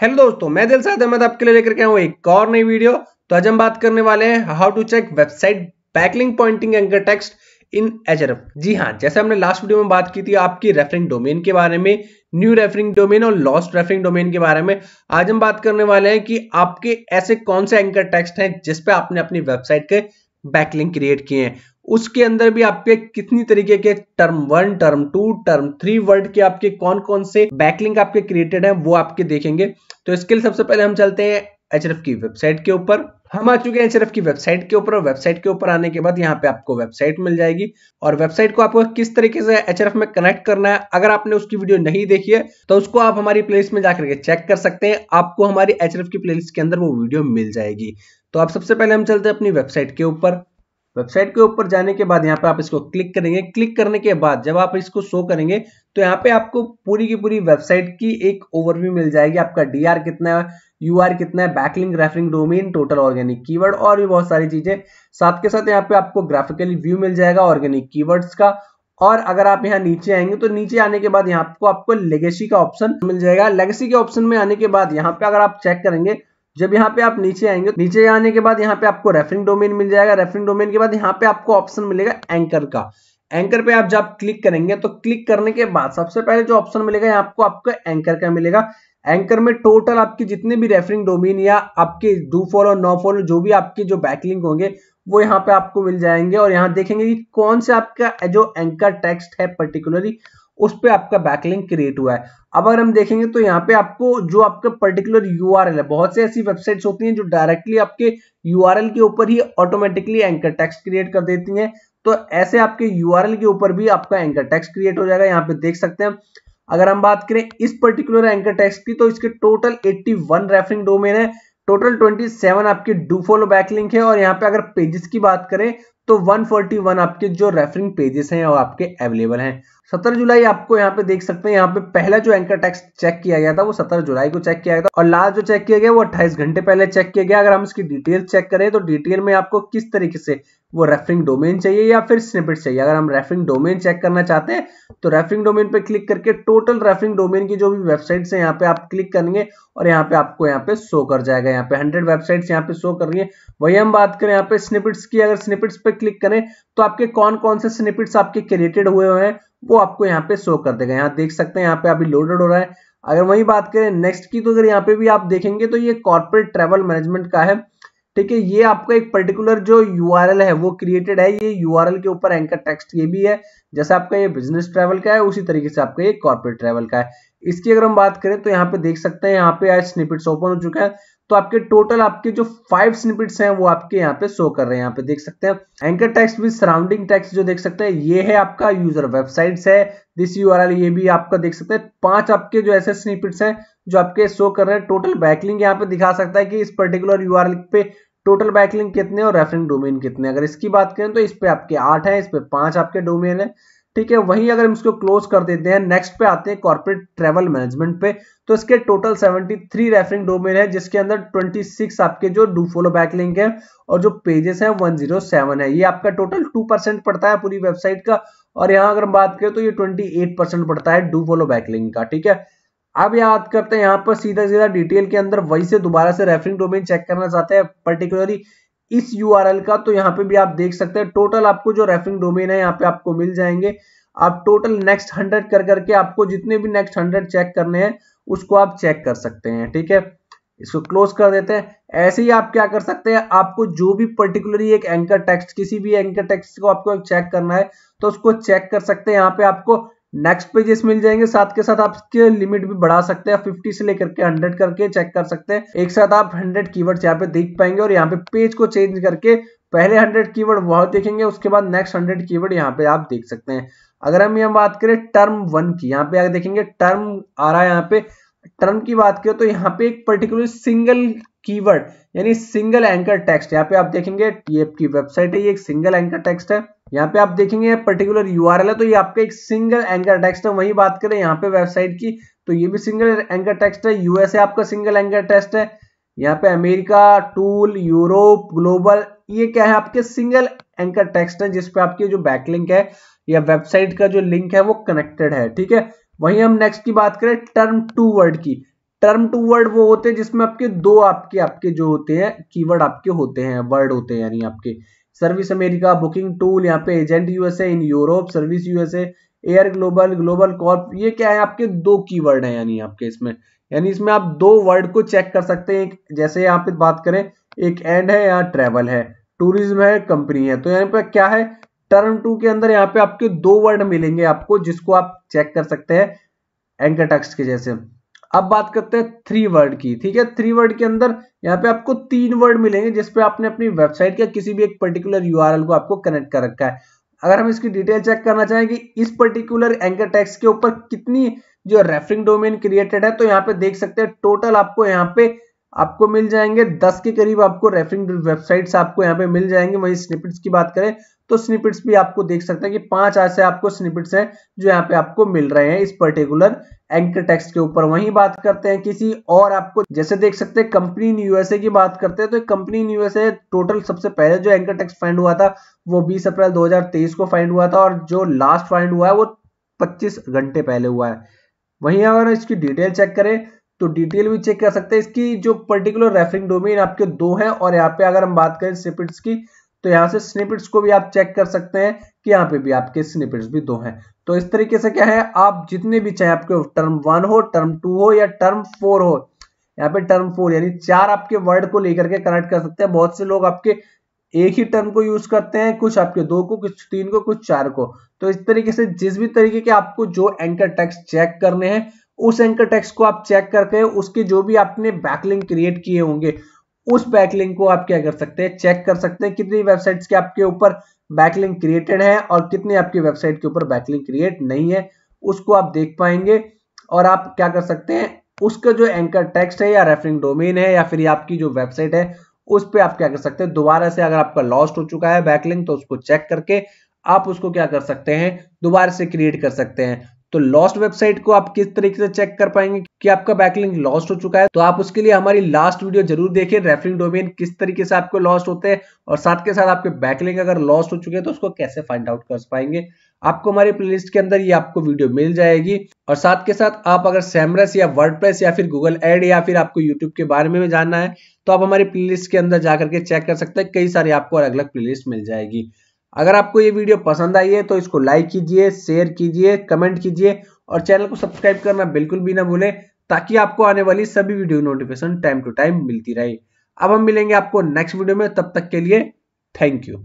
Hello दोस्तों, मैं दिल साथ अहमद आपके लिए लेकर के आऊँ एक और नई वीडियो। तो आज हम बात करने वाले हैं how to check website backlink pointing anchor text in HRF जी हाँ जैसे हमने लास्ट वीडियो में बात की थी आपकी रेफरिंग डोमेन के बारे में न्यू रेफरिंग डोमेन और लॉस्ट रेफरिंग डोमेन के बारे में। आज हम बात करने वाले हैं कि आपके ऐसे कौन से एंकर टेक्स्ट हैं जिसपे आपने अपनी वेबसाइट के बैकलिंक क्रिएट किए हैं। उसके अंदर भी आपके कितनी तरीके के term one term two term three word के आपके कौन कौन से बैकलिंक आपके क्रिएटेड हैं, वो आपके देखेंगे। तो इसके लिए सबसे पहले हम चलते हैं एचआरएफ की वेबसाइट के ऊपर। हम आ चुके हैं एचआरएफ की वेबसाइट के ऊपर वेबसाइट के ऊपर आने के बाद यहाँ पे आपको वेबसाइट मिल जाएगी। और वेबसाइट को आपको किस तरीके से एच में कनेक्ट करना है, अगर आपने उसकी वीडियो नहीं देखी है तो उसको आप हमारी प्लेलिस्ट में जाकर के चेक कर सकते हैं। आपको हमारी एच की प्लेलिस्ट के अंदर वो वीडियो मिल जाएगी। तो आप सबसे पहले हम चलते हैं अपनी वेबसाइट के ऊपर। वेबसाइट के ऊपर जाने के बाद यहाँ पे आप इसको क्लिक करेंगे। क्लिक करने के बाद जब आप इसको शो करेंगे तो यहाँ पे आपको पूरी की पूरी वेबसाइट की एक ओवरव्यू मिल जाएगी। आपका डीआर कितना है यूआर कितना है backlink referring domain total organic keyword और भी बहुत सारी चीज़ें। साथ के साथ यहाँ पे आपको ग्राफिकली व्यू मिल जाएगा ऑर्गेनिक कीवर्ड्स का। और अगर आप यहाँ नीचे आएँगे तो नीचे आने के बाद यहाँ आपको आपको लेगेसी का ऑप्शन मिल जाएगा। लेगेसी के ऑप्शन में आने के बाद यहाँ पे अगर आप चेक करेंगे जब यहाँ पे आप नीचे आएँगे, नीचे आने के बाद यहाँ पे आपको रेफरिंग डोमेन मिल जाएगा। रेफरिंग डोमेन के बाद यहाँ पे आपको ऑप्शन मिलेगा एंकर का। एंकर पे आप जब क्लिक करेंगे तो क्लिक करने के बाद सबसे पहले जो ऑप्शन मिलेगा आपको आपको एंकर का मिलेगा। एंकर में टोटल आपके जितने भी रेफरिंग डोमेन या आपके डू फॉलो नो फॉलो जो भी आपके जो बैकलिंक होंगे, वो यहाँ पे आपको मिल जाएँगे। और यहाँ देखेंगे कि कौन से आपका जो एंकर टेक्स्ट है पर्टिकुलरली उस पर आपका बैकलिंक क्रिएट हुआ है। अब अगर हम देखेंगे तो यहाँ पे आपको जो आपका पर्टिकुलर यूआरएल है, बहुत से ऐसी वेबसाइट्स होती हैं जो डायरेक्टली आपके यूआरएल के ऊपर ही ऑटोमेटिकली एंकर टेक्स्ट क्रिएट कर देती हैं। तो ऐसे आपके यूआरएल के ऊपर भी आपका एंकर टेक्स्ट क्रिएट हो जाएगा, यहाँ पे देख सकते हैं अगर हम बात करें इस पर्टिकुलर एंकर टेक्स्ट की तो इसके टोटल 81 रेफरिंग डोमेन है। टोटल 27 आपके डू फॉलो बैकलिंक है और यहाँ पे अगर पेजेस की बात करें तो 141 आपके जो रेफरिंग पेजेस हैं और आपके अवेलेबल हैं। 17 जुलाई आपको यहाँ पे देख सकते हैं, यहाँ पे पहला जो एंकर टैक्स चेक किया गया था, वो 17 जुलाई को चेक किया गया था और लास्ट जो चेक किया गया, वो 28 घंटे पहले चेक किया गया। अगर हम इसकी डिटेल चेक करें तो डिटेल में आपको किस तरीके से वो रेफरिंग डोमेन चाहिए या फिर स्निपेट चाहिए। अगर हम रेफरिंग डोमेन चेक करना चाहते हैं तो रेफरिंग डोमेन पे क्लिक करके टोटल रेफरिंग डोमेन की जो भी वेबसाइट्स है, यहाँ पे आप क्लिक करेंगे और यहाँ पे आपको यहाँ पे शो कर जाएगा। यहाँ पे हंड्रेड वेबसाइट्स यहाँ पे शो कर रही है। वही हम बात करें यहाँ पे स्निपिट्स की। अगर स्निपिट्स पे क्लिक करें तो आपके कौन कौन से स्निपिट्स आपके क्रिएटेड हुए हैं, वो आपको यहाँ पे शो कर देगा। यहाँ देख सकते हैं, यहाँ पे अभी लोडेड हो रहा है। अगर वही बात करें नेक्स्ट की तो अगर यहाँ पे भी आप देखेंगे तो ये कॉर्पोरेट ट्रेवल मैनेजमेंट का है। ठीक है, ये आपका एक पर्टिकुलर जो यूआरएल है, वो क्रिएटेड है, ये यूआरएल के ऊपर एंकर टेक्स्ट ये भी है। जैसे आपका ये बिज़नेस ट्रेवल का है, उसी तरीके से आपका ये कॉर्पोरेट ट्रेवल का है। इसकी अगर हम बात करें तो यहाँ पे देख सकते हैं, यहाँ पे आज स्निपिट्स ओपन हो चुका है। तो आपके टोटल आपके जो फाइव स्निपिट्स हैं, वो आपके यहाँ पे शो कर रहे हैं। यहाँ पे देख सकते हैं anchor text with surrounding text जो देख सकते हैं, ये है आपका यूज़र वेबसाइट्स है। दिस यूआरएल ये भी आपका देख सकते हैं, पाँच आपके जो ऐसे स्निपिट्स हैं, जो आपके शो कर रहे हैं। टोटल बैकलिंग यहाँ पे दिखा सकता है कि इस पर्टिकुलर यूआरएल पे टोटल बैकलिंग कितने और रेफरिंग डोमेन कितने अगर इसकी बात करें तो इस पे आपके आठ है, इस पे पाँच आपके डोमेन है। ठीक है, वहीं अगर हम इसको क्लोज कर देते हैं नेक्स्ट पे आते हैं कॉर्पोरेट ट्रेवल मैनेजमेंट पे तो इसके टोटल 73 रेफरिंग डोमेन है, जिसके अंदर 26 आपके जो डू फॉलो बैकलिंक है और जो पेजेस है 107 है। ये आपका टोटल 2 परसेंट पड़ता है पूरी वेबसाइट का और यहाँ अगर हम बात करें तो ये 28 परसेंट पड़ता है डू फॉलो बैकलिंक का, ठीक है? अब याद करते हैं, यहाँ पर सीधा सीधा डिटेल के अंदर वही से दोबारा से रेफरिंग डोमेन चेक करना चाहते हैं पर्टिकुलरली इस यूआरएल का तो यहाँ पे भी आप देख सकते हैं टोटल आपको जो रेफरिंग डोमेन है, यहाँ पे आपको मिल जाएँगे। आप टोटल नेक्स्ट हंड्रेड कर करके आपको जितने भी नेक्स्ट हंड्रेड चेक करने हैं, उसको आप चेक कर सकते हैं, ठीक है? इसको क्लोज कर देते हैं। ऐसे ही आप क्या कर सकते हैं, आपको जो भी पर्टिकुलरली एक एंकर टेक्स्ट किसी भी एंकर टेक्स्ट को आपको चेक करना है तो उसको चेक कर सकते हैं। यहाँ पे आपको नेक्स्ट पेजेस मिल जाएँगे। साथ के साथ आपके लिमिट भी बढ़ा सकते हैं। 50 से लेकर के 100 करके चेक कर सकते हैं। एक साथ आप 100 कीवर्ड्स यहाँ पे देख पाएँगे और यहाँ पे पेज को चेंज करके पहले 100 कीवर्ड वहाँ देखेंगे। उसके बाद नेक्स्ट 100 कीवर्ड यहाँ पे आप देख सकते हैं। अगर हम यहाँ बात करें टर्म वन की, यहाँ पे आगे देखेंगे टर्म आ रहा है यहाँ पे। टर्म की बात करें तो यहाँ पे एक पर्टिकुलर सिंगल कीवर्ड यानी सिंगल एंकर टेक्स्ट यहाँ पे आप देखेंगे। ये आपकी वेबसाइट है, ये एक सिंगल एंकर टेक्स्ट है। यहाँ पे आप देखेंगे पर्टिकुलर यूआरएल है तो ये आपका एक सिंगल एंकर टेक्स्ट है, वही बात करें यहाँ पे वेबसाइट की तो ये भी सिंगल एंकर टेक्स्ट है यूएसए आपका सिंगल एंकर टेक्स्ट है, यहाँ पे अमेरिका टूल यूरोप ग्लोबल ये क्या है आपके सिंगल एंकर टेक्स्ट है जिसपे आपकी जो बैकलिंक है, या वेबसाइट का जो लिंक है, वो कनेक्टेड है, ठीक है? वहीं हम नेक्स्ट की बात करें टर्म टू वर्ड की। टर्म टू वर्ड वो होते हैं जिसमें आपके दो आपके आपके जो होते हैं कीवर्ड आपके होते हैं वर्ड होते हैं यानी आपके। सर्विस अमेरिका, बुकिंग टूल, यहाँ पे agent USA, in Europe, service USA, air global global corp, ये क्या है आपके दो कीवर्ड हैं यानी आपके इसमें। यानी इसमें आप दो वर्ड को चेक कर सकते हैं जैसे यहाँ पे बात करें, एक एंड है, यहाँ ट्रेवल है। टूरिज़्म है, कंपनी है। तो यहाँ पे क्या है, टर्म टू के अंदर यहाँ पे आपके दो वर्ड मिलेंगे आपको, जिसको आप चेक कर सकते हैं, एंकर टेक्स्ट के जैसे। अब बात करते हैं थ्री वर्ड की, ठीक है? थ्री वर्ड के अंदर यहाँ पे आपको तीन वर्ड मिलेंगे जिसपे आपने अपनी वेबसाइट या किसी भी एक पर्टिकुलर यूआरएल को आपको कनेक्ट कर रखा है। अगर हम इसकी डिटेल चेक करना चाहें कि इस पर्टिकुलर एंकर टेक्स्ट के ऊपर कितनी जो रेफरिंग डोमेन क्रिएटेड है तो यहाँ पे देख सकते हैं टोटल आपको यहाँ पे आपको मिल जाएँगे। 10 के करीब आपको रेफरिंग वेबसाइट्स आपको यहाँ पे मिल जाएँगे। वही स्निपेट्स की बात करें तो स्निपेट्स भी आपको देख सकते हैं कि पाँच ऐसे आपको स्निपेट्स हैं जो यहाँ पे आपको मिल रहे हैं इस पर्टिकुलर एंकर टेक्स्ट के ऊपर। वहीं बात करते हैं किसी और आपको, जैसे देख सकते हैं कंपनी इन यूएसए की बात करते हैं तो कंपनी इन यूएसए टोटल सबसे पहले जो एंकर टेक्स्ट फाइंड हुआ था, वो 20 अप्रैल 2023 को फाइंड हुआ था और जो लास्ट फाइंड हुआ है, वो 25 घंटे पहले हुआ है। वहीं अगर इसकी डिटेल चेक करें तो डिटेल भी चेक कर सकते हैं। इसकी जो पर्टिकुलर रेफरिंग डोमेन आपके दो हैं और यहाँ पे अगर हम बात करें स्निपिट्स की तो यहाँ से स्निपेट्स को भी आप चेक कर सकते हैं कि यहाँ पे भी आपके स्निपेट्स भी दो हैं। तो इस तरीके से क्या है, आप जितने भी चाहे आपके टर्म वन हो टर्म टू हो या टर्म फोर हो, यहाँ पे टर्म फोर यानी चार आपके वर्ड को लेकर के कनेक्ट कर सकते हैं। बहुत से लोग आपके एक ही टर्म को यूज़ करते हैं, कुछ आपके दो को, कुछ तीन को, कुछ चार को। तो इस तरीके से जिस भी तरीके के आपको जो एंकर टेक्स्ट चेक करने हैं, उस एंकर टेक्स्ट को आप चेक करके उसके जो भी आपने बैकलिंग क्रिएट किए होंगे उस बैकलिंक को आप क्या कर सकते हैं? चेक कर सकते हैं कितनी वेबसाइट्स के आपके ऊपर बैकलिंक क्रिएटेड है और कितनी आपकी वेबसाइट के ऊपर बैकलिंक क्रिएट नहीं है। उसको आप देख पाएँगे और आप क्या कर सकते हैं? उसका जो एंकर टेक्स्ट है या रेफरिंग डोमेन है या फिर आपकी जो वेबसाइट है, उस पर आप क्या कर सकते हैं? दोबारा से अगर आपका लॉस्ट हो चुका है बैकलिंक तो उसको चेक करके आप उसको क्या कर सकते हैं? दोबारा से क्रिएट कर सकते हैं। तो लॉस्ट वेबसाइट को आप किस तरीके से चेक कर पाएँगे? कि आपका बैकलिंक लॉस्ट हो चुका है तो आप उसके लिए हमारी लास्ट वीडियो ज़रूर देखें रेफरिंग डोमेन किस तरीके से आपको लॉस्ट होते हैं और साथ के साथ आपके बैकलिंक अगर लॉस्ट हो चुके हैं तो उसको कैसे फाइंड आउट कर पाएँगे। आपको हमारी प्लेलिस्ट के अंदर ये आपको वीडियो मिल जाएगी और साथ के साथ आप अगर सैमरस या वर्ड या फिर गूगल एड या फिर आपको यूट्यूब के बारे में जानना है तो आप हमारी प्लेलिस्ट के अंदर जाकर के चेक कर सकते हैं, कई सारी आपको अलग अलग प्लेलिस्ट मिल जाएगी। अगर आपको ये वीडियो पसंद आई है तो इसको लाइक कीजिए शेयर कीजिए कमेंट कीजिए और चैनल को सब्सक्राइब करना बिल्कुल भी ना भूलें, ताकि आपको आने वाली सभी video notification time to time मिलती रहे। अब हम मिलेंगे आपको नेक्स्ट वीडियो में, तब तक के लिए थैंक यू